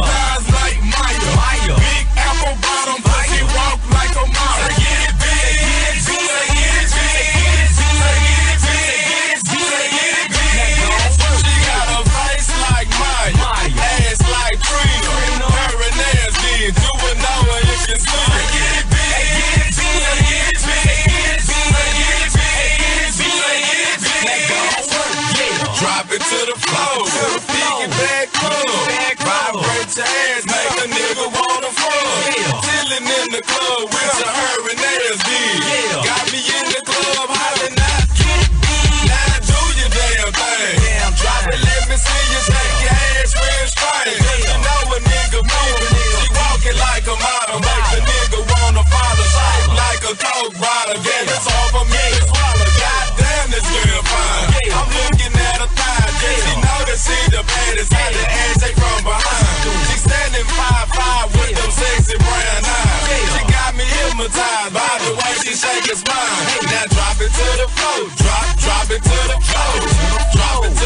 Bang. with traumatized by the way she shake his mind. Now drop it to the floor, drop, drop it to the floor, drop it